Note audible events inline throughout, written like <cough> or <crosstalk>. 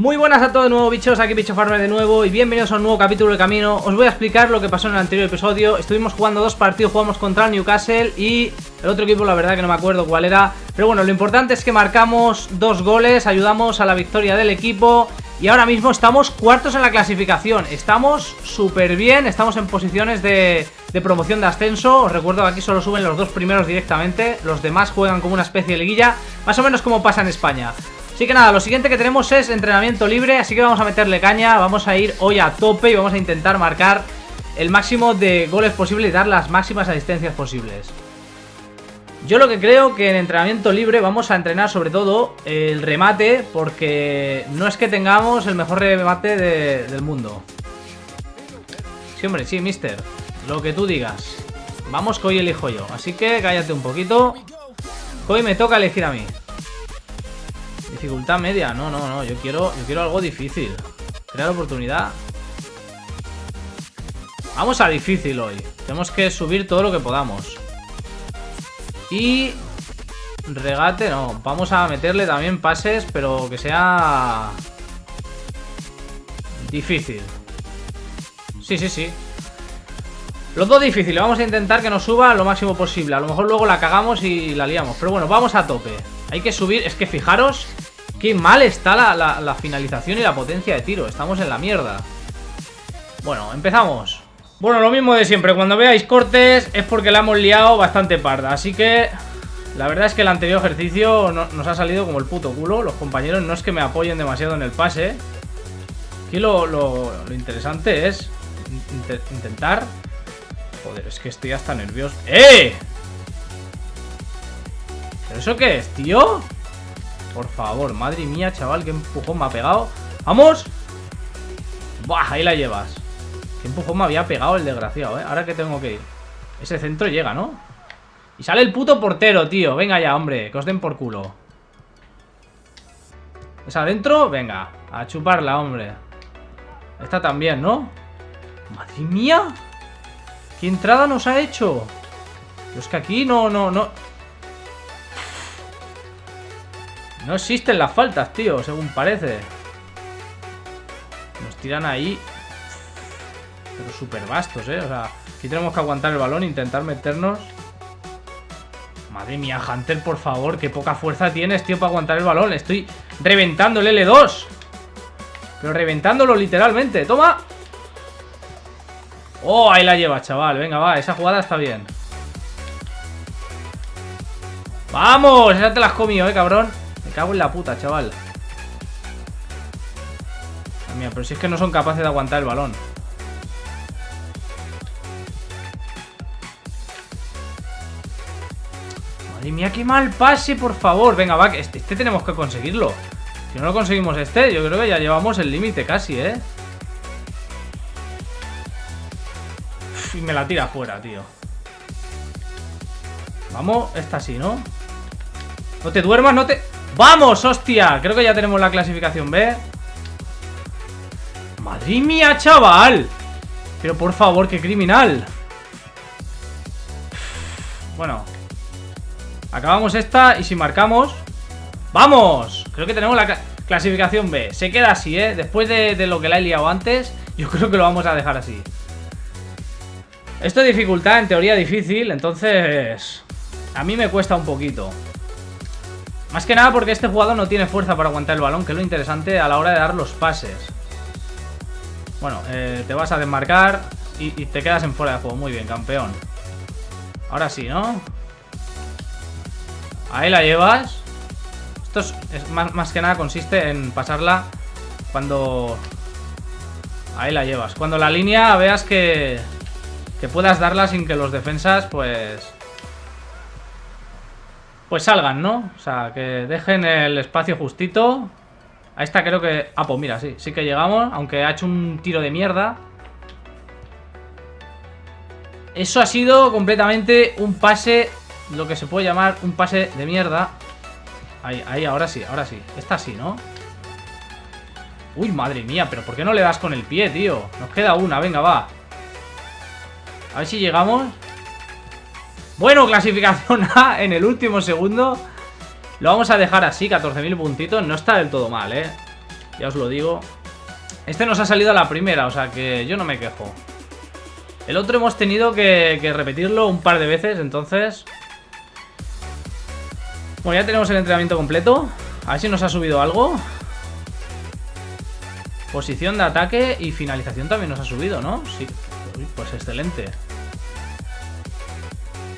Muy buenas a todos de nuevo bichos, aquí Bicho Farmer de nuevo y bienvenidos a un nuevo capítulo de Camino. Os voy a explicar lo que pasó en el anterior episodio. Estuvimos jugando dos partidos, jugamos contra el Newcastle y el otro equipo la verdad que no me acuerdo cuál era. Pero bueno, lo importante es que marcamos dos goles, ayudamos a la victoria del equipo Y ahora mismo estamos cuartos en la clasificación. Estamos súper bien, estamos en posiciones de, de promoción de ascenso. Os recuerdo que aquí solo suben los dos primeros directamente. Los demás juegan como una especie de liguilla Más o menos como pasa en España. Así que nada, lo siguiente que tenemos es entrenamiento libre, así que vamos a meterle caña, vamos a ir hoy a tope y vamos a intentar marcar el máximo de goles posible y dar las máximas asistencias posibles. Yo lo que creo que en entrenamiento libre vamos a entrenar sobre todo el remate, porque no es que tengamos el mejor remate del mundo. Sí, hombre, sí, mister, lo que tú digas. Vamos que hoy elijo yo, así que cállate un poquito. Hoy me toca elegir a mí. Dificultad media, no, no, no, yo quiero, yo quiero algo difícil Crear oportunidad Vamos a difícil hoy Tenemos que subir todo lo que podamos Y... Regate, no, vamos a meterle también pases Pero que sea... Difícil. Sí, sí, sí. Los dos difíciles, vamos a intentar que nos suba lo máximo posible. A lo mejor luego la cagamos y la liamos. Pero bueno, vamos a tope. Hay que subir, es que fijaros Qué mal está la, finalización y la potencia de tiro. Estamos en la mierda. Bueno, empezamos. Bueno, lo mismo de siempre. Cuando veáis cortes es porque la hemos liado bastante parda. Así que la verdad es que el anterior ejercicio nos ha salido como el puto culo. Los compañeros no es que me apoyen demasiado en el pase. Aquí lo, interesante es intentar... Joder, es que estoy hasta nervioso. ¡Eh! ¿Pero eso qué es, tío? Por favor, madre mía, chaval, qué empujón me ha pegado ¡Vamos! ¡Buah! Ahí la llevas Qué empujón me había pegado el desgraciado, ¿eh? Ahora que tengo que ir Ese centro llega, ¿no? Y sale el puto portero, tío Venga ya, hombre, que os den por culo ¿Es adentro? Venga, a chuparla, hombre Esta también, ¿no? ¡Madre mía! ¿Qué entrada nos ha hecho? es que aquí no, no, no No existen las faltas, tío, según parece. Nos tiran ahí. Pero súper vastos, ¿eh? O sea, aquí tenemos que aguantar el balón, intentar meternos. Madre mía, Hunter, por favor, qué poca fuerza tienes, tío, para aguantar el balón. Estoy reventando el L2. Pero reventándolo literalmente. ¡Toma! Oh, ahí la lleva, chaval. Venga, va, esa jugada está bien. ¡Vamos! Esa te la has comido, eh, cabrón. Me cago en la puta, chaval. mía, pero si es que no son capaces de aguantar el balón. Madre mía, qué mal pase, por favor. Venga, va, este, este tenemos que conseguirlo. Si no lo conseguimos este, yo creo que ya llevamos el límite casi, ¿eh? y me la tira fuera, tío. Vamos, esta sí, ¿no? No te duermas, no te... ¡Vamos, hostia! Creo que ya tenemos la clasificación B ¡Madre mía, chaval! Pero por favor, qué criminal Bueno Acabamos esta y si marcamos ¡Vamos! Creo que tenemos la clasificación B Se queda así, ¿eh? Después de, lo que la he liado antes <laughs> Yo creo que lo vamos a dejar así Esto es dificultad, en teoría difícil Entonces... A mí me cuesta un poquito más que nada porque este jugador no tiene fuerza para aguantar el balón, que es lo interesante a la hora de dar los pases. Bueno, eh, te vas a desmarcar y, te quedas en fuera de juego. Muy bien, campeón. Ahora sí, ¿no? Ahí la llevas. Esto es, más, más, que nada consiste en pasarla cuando... Ahí la llevas. Cuando la línea veas que... Que puedas darla sin que los defensas, pues pues salgan, ¿no? O sea, que dejen el espacio justito. A esta creo que... Ah, pues mira, sí, sí que llegamos, aunque ha hecho un tiro de mierda. Eso ha sido completamente un pase, lo que se puede llamar un pase de mierda. Ahí, ahí, ahora sí, ahora sí. Esta sí, ¿no? Uy, madre mía, pero ¿por qué no le das con el pie, tío? Nos queda una, venga, va. A ver si llegamos. Bueno, clasificación <laughs> A en el último segundo. Lo vamos a dejar así, 14.000 puntitos. No está del todo mal, ¿eh? Ya os lo digo. Este nos ha salido a la primera, o sea que yo no me quejo. El otro hemos tenido que, que repetirlo un par de veces, entonces... Bueno, ya tenemos el entrenamiento completo. A ver si nos ha subido algo. Posición de ataque y finalización también nos ha subido, ¿no? Sí. pues excelente.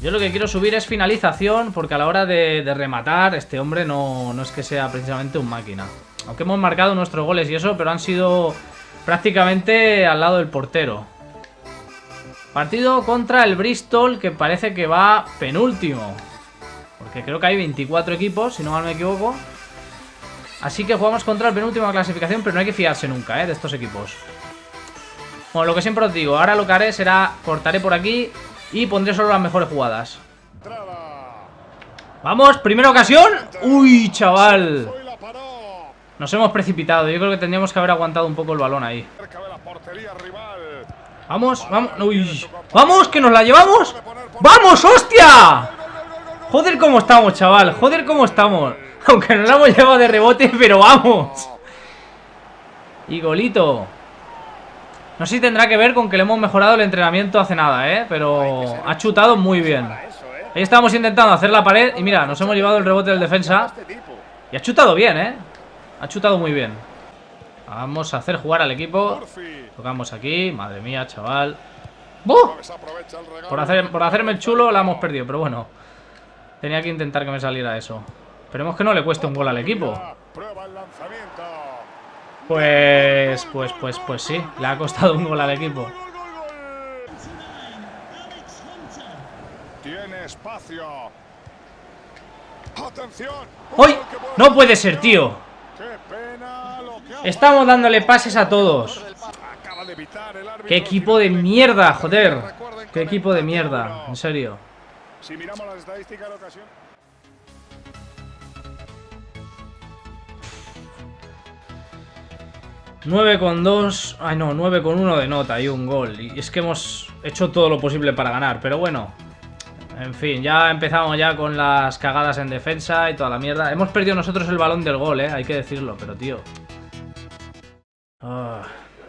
Yo lo que quiero subir es finalización, porque a la hora de, rematar, este hombre no, no, es que sea precisamente un máquina. Aunque hemos marcado nuestros goles y eso, pero han sido prácticamente al lado del portero. Partido contra el Bristol, que parece que va penúltimo. Porque creo que hay 24 equipos, si no mal me equivoco. Así que jugamos contra el penúltimo clasificación, pero no hay que fiarse nunca, ¿eh? De estos equipos. Bueno, lo que siempre os digo, ahora lo que haré será cortaré por aquí y pondré solo las mejores jugadas. ¡Vamos! ¡Primera ocasión! ¡Uy, chaval! Nos hemos precipitado. Yo creo que tendríamos que haber aguantado un poco el balón ahí. Vamos, vamos. ¡Vamos! ¡Que nos la llevamos! ¡Vamos, hostia! Joder cómo estamos, chaval. Joder cómo estamos. <laughs> Aunque no la hemos llevado de rebote, pero vamos. Y golito. No sé si tendrá que ver con que le hemos mejorado el entrenamiento hace nada, ¿eh? Pero ha chutado muy bien. Ahí estamos intentando hacer la pared y mira, nos hemos llevado el rebote del defensa. Y ha chutado bien, ¿eh? Ha chutado muy bien. Vamos a hacer jugar al equipo. Tocamos aquí. Madre mía, chaval. Por, hacer, por hacerme el chulo la hemos perdido, pero bueno. Tenía que intentar que me saliera eso. Esperemos que no le cueste un gol al equipo. Pues, pues, pues, pues sí. Le ha costado un gol al equipo. Tiene espacio. ¡Uy! ¡No puede ser, tío! Estamos dándole pases a todos. ¡Qué equipo de mierda, joder! ¡Qué equipo de mierda! En serio. Si miramos las estadísticas de ocasión... 9 con 2, ay no, 9 con 1 de nota y un gol. Y es que hemos hecho todo lo posible para ganar, pero bueno. En fin, ya empezamos ya con las cagadas en defensa y toda la mierda. Hemos perdido nosotros el balón del gol, eh, hay que decirlo, pero tío. Ah.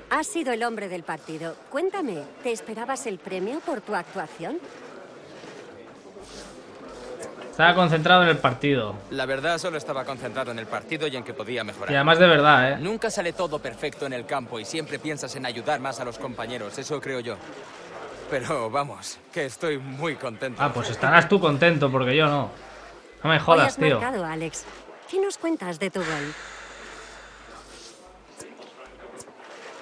Has sido el hombre del partido. Cuéntame, ¿te esperabas el premio por tu actuación? Estaba concentrado en el partido. La verdad, solo estaba concentrado en el partido y en que podía mejorar. Y además de verdad, ¿eh? Nunca sale todo perfecto en el campo y siempre piensas en ayudar más a los compañeros, eso creo yo. Pero vamos, que estoy muy contento. Ah, pues estarás tú contento, porque yo no. No me jodas, Hoy has tío. Alex. ¿Qué nos cuentas de tu gol?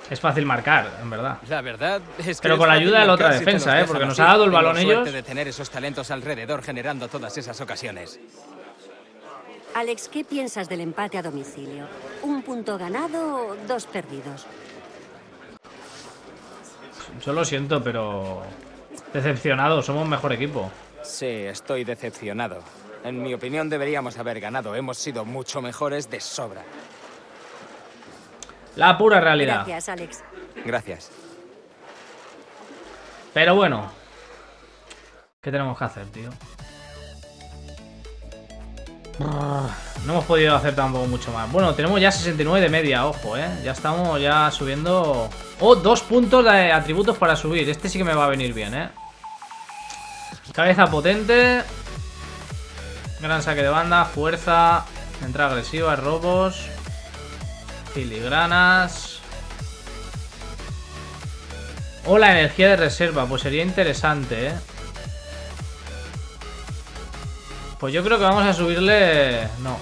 Es fácil marcar, en verdad. La verdad es que Pero con la ayuda de la otra defensa, ¿eh? Porque nos ha dado el balón ellos. de tener esos talentos alrededor generando todas esas ocasiones. Alex, ¿qué piensas del empate a domicilio? ¿Un punto ganado o dos perdidos? Yo lo siento, pero... Decepcionado, somos mejor equipo. Sí, estoy decepcionado. En mi opinión deberíamos haber ganado. Hemos sido mucho mejores de sobra. La pura realidad. Gracias, Alex. Gracias. Pero bueno. ¿Qué tenemos que hacer, tío? No hemos podido hacer tampoco mucho más. Bueno, tenemos ya 69 de media, ojo, ¿eh? Ya estamos ya subiendo... Oh, dos puntos de atributos para subir. Este sí que me va a venir bien, ¿eh? Cabeza potente. Gran saque de banda, fuerza, entrada agresiva, robos. Filigranas. O la energía de reserva. Pues sería interesante, ¿eh? Pues yo creo que vamos a subirle... No.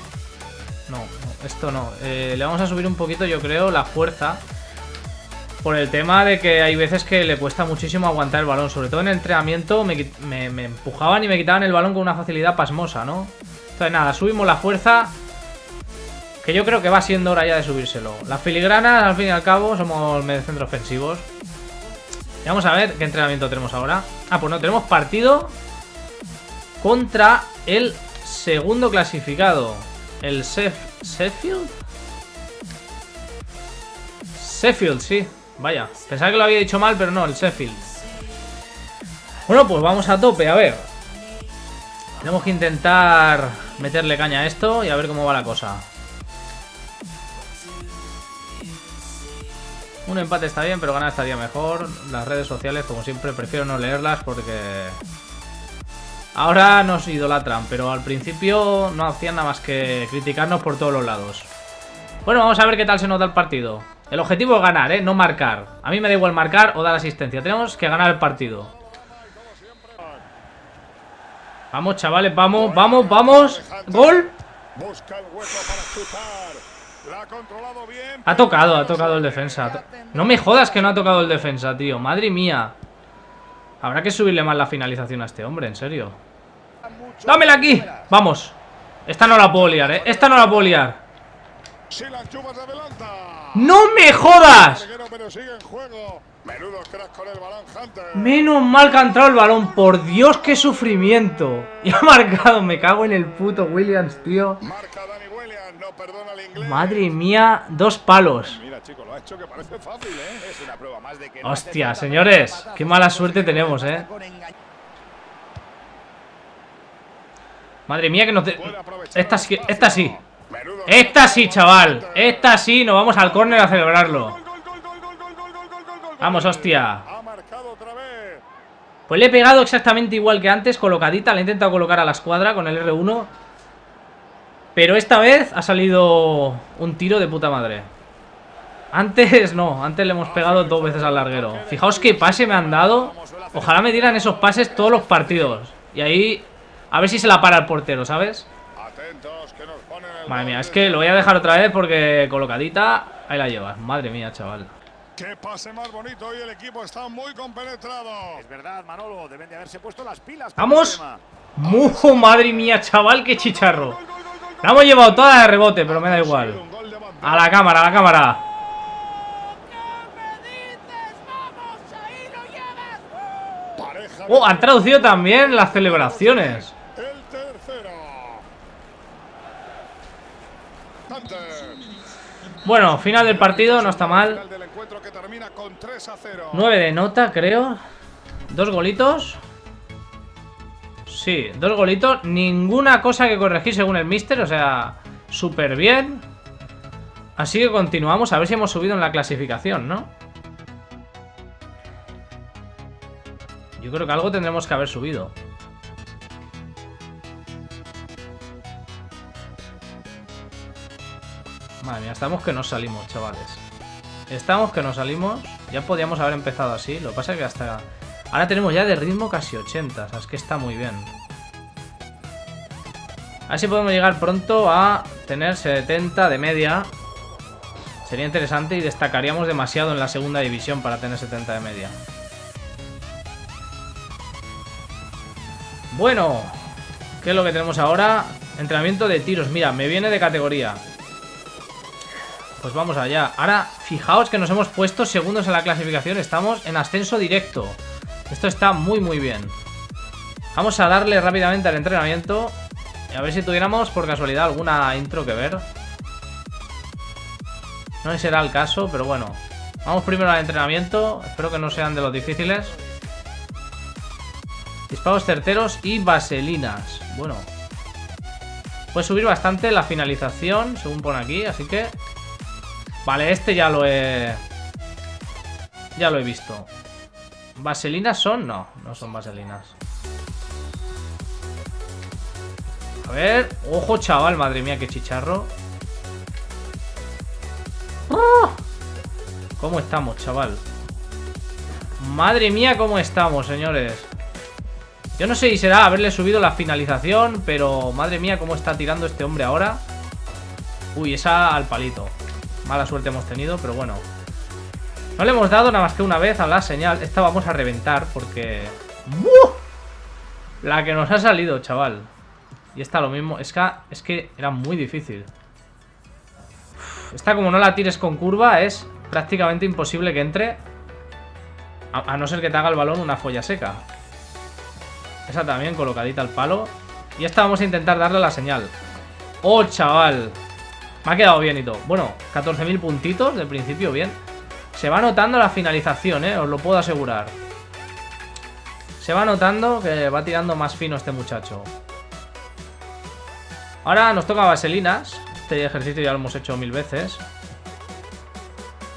No, esto no. Eh, le vamos a subir un poquito, yo creo, la fuerza. Por el tema de que hay veces que le cuesta muchísimo aguantar el balón. Sobre todo en el entrenamiento me, me empujaban y me quitaban el balón con una facilidad pasmosa, ¿no? Entonces nada, subimos la fuerza que yo creo que va siendo hora ya de subírselo. Las filigranas, al fin y al cabo, somos mediocentros ofensivos. Y vamos a ver qué entrenamiento tenemos ahora. Ah, pues no, tenemos partido contra el segundo clasificado. El Sef Sheffield. Sheffield, sí. Vaya, pensaba que lo había dicho mal, pero no, el Sheffield. Bueno, pues vamos a tope, a ver. Tenemos que intentar meterle caña a esto y a ver cómo va la cosa. Un empate está bien, pero ganar estaría mejor. Las redes sociales, como siempre, prefiero no leerlas porque... Ahora nos idolatran, pero al principio no hacían nada más que criticarnos por todos los lados. Bueno, vamos a ver qué tal se nota el partido. El objetivo es ganar, ¿eh? No marcar. A mí me da igual marcar o dar asistencia. Tenemos que ganar el partido. Vamos, chavales, vamos, vamos, vamos. ¡Gol! Ha tocado, ha tocado el defensa. No me jodas que no ha tocado el defensa, tío. Madre mía. Habrá que subirle más la finalización a este hombre, en serio. ¡Dámela aquí! Vamos. Esta no la puedo liar, ¿eh? Esta no la puedo liar. ¡No me jodas! Menos mal que ha entrado el balón. Por Dios, qué sufrimiento. Y ha <laughs> marcado. Me cago en el puto Williams, tío. Madre mía, dos palos. Hostia, señores. Qué mala suerte tenemos, eh. Madre mía, que no te... Esta sí, esta sí. Esta sí, chaval. Esta sí, nos vamos al córner a celebrarlo. Vamos, hostia. Pues le he pegado exactamente igual que antes, colocadita. Le he intentado colocar a la escuadra con el R1. Pero esta vez ha salido un tiro de puta madre. Antes no, antes le hemos pegado dos veces al larguero. Fijaos qué pase me han dado. Ojalá me dieran esos pases todos los partidos. Y ahí, a ver si se la para el portero, ¿sabes? Madre mía, es que lo voy a dejar otra vez porque colocadita, ahí la llevas. Madre mía, chaval. Qué pase más bonito y el equipo está muy compenetrado. Es verdad, Manolo, deben de haberse puesto las pilas. ¡Vamos! ¡Mujo, madre mía, chaval! ¡Qué chicharro! La hemos llevado toda de rebote, pero me da igual. A la cámara, a la cámara. Oh, han traducido también las celebraciones. Bueno, final del partido, no está mal. Final del encuentro que termina con 3 a 0. 9 de nota, creo. Dos golitos. Sí, dos golitos. Ninguna cosa que corregir según el mister. O sea, súper bien. Así que continuamos. A ver si hemos subido en la clasificación, ¿no? Yo creo que algo tendremos que haber subido. Madre mía, estamos que nos salimos, chavales. Estamos que nos salimos. Ya podíamos haber empezado así. Lo que pasa es que hasta... Ahora tenemos ya de ritmo casi 80. O sea, es que está muy bien. A ver si podemos llegar pronto a tener 70 de media. Sería interesante y destacaríamos demasiado en la segunda división para tener 70 de media. Bueno, ¿qué es lo que tenemos ahora? Entrenamiento de tiros. Mira, me viene de categoría. Pues vamos allá. Ahora, fijaos que nos hemos puesto segundos en la clasificación. Estamos en ascenso directo. Esto está muy, muy bien. Vamos a darle rápidamente al entrenamiento. Y a ver si tuviéramos, por casualidad, alguna intro que ver. No será el caso, pero bueno. Vamos primero al entrenamiento. Espero que no sean de los difíciles. Disparos certeros y vaselinas. Bueno. Puede subir bastante la finalización, según pone aquí, así que... Vale, este ya lo he... Ya lo he visto. ¿Vaselinas son? No, no son vaselinas. A ver... Ojo, chaval, madre mía, qué chicharro. ¡Oh! ¿Cómo estamos, chaval? Madre mía, cómo estamos, señores. Yo no sé si será haberle subido la finalización, pero madre mía, cómo está tirando este hombre ahora. Uy, esa al palito. Mala suerte hemos tenido, pero bueno. No le hemos dado nada más que una vez a la señal. Esta vamos a reventar porque... ¡Buh! La que nos ha salido, chaval. Y esta lo mismo. Es que, es que era muy difícil. Esta como no la tires con curva es prácticamente imposible que entre. A, a no ser que te haga el balón una folla seca. Esa también colocadita al palo. Y esta vamos a intentar darle la señal. ¡Oh, chaval! Me ha quedado bien y todo. Bueno, 14.000 puntitos de principio, bien. Se va notando la finalización, ¿eh? Os lo puedo asegurar. Se va notando que va tirando más fino este muchacho. Ahora nos toca vaselinas. Este ejercicio ya lo hemos hecho mil veces.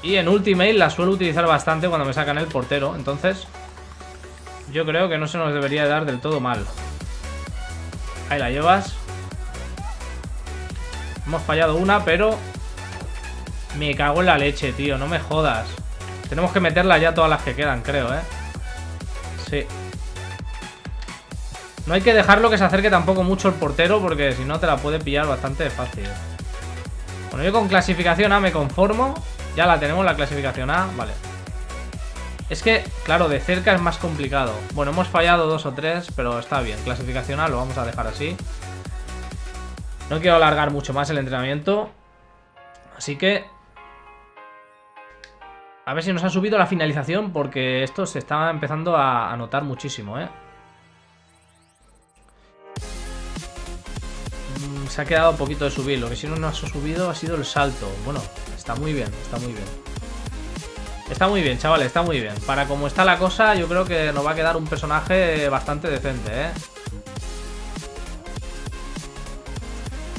Y en Ultimate la suelo utilizar bastante cuando me sacan el portero. Entonces, yo creo que no se nos debería dar del todo mal. Ahí la llevas. Hemos fallado una, pero... Me cago en la leche, tío. No me jodas. Tenemos que meterla ya todas las que quedan, creo, ¿eh? Sí. No hay que dejarlo que se acerque tampoco mucho el portero porque si no te la puede pillar bastante fácil. Bueno, yo con clasificación A me conformo. Ya la tenemos, la clasificación A. Vale. Es que, claro, de cerca es más complicado. Bueno, hemos fallado dos o tres, pero está bien. Clasificación A lo vamos a dejar así. No quiero alargar mucho más el entrenamiento. Así que... A ver si nos ha subido la finalización porque esto se está empezando a, notar muchísimo, ¿eh? Mm, se ha quedado un poquito de subir. Lo que sí no nos ha subido ha sido el salto. Bueno, está muy bien, está muy bien. Está muy bien, chavales, está muy bien. Para como está la cosa, yo creo que nos va a quedar un personaje bastante decente, ¿eh?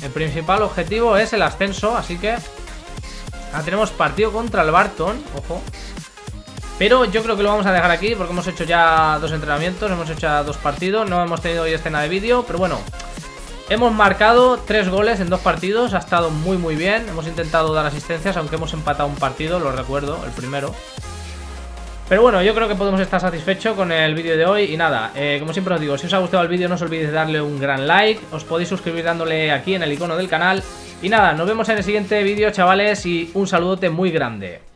El principal objetivo es el ascenso, así que... Ahora tenemos partido contra el Barton, ojo. Pero yo creo que lo vamos a dejar aquí porque hemos hecho ya dos entrenamientos, hemos hecho ya dos partidos, no hemos tenido hoy escena de vídeo, pero bueno, Hemos marcado tres goles en dos partidos, ha estado muy muy bien. Hemos intentado dar asistencias, aunque hemos empatado un partido, lo recuerdo, el primero. Pero bueno, yo creo que podemos estar satisfechos con el vídeo de hoy. Y nada, eh, como siempre os digo, si os ha gustado el vídeo no os olvidéis de darle un gran like. Os podéis suscribir dándole aquí en el icono del canal. Y nada, nos vemos en el siguiente vídeo chavales y un saludote muy grande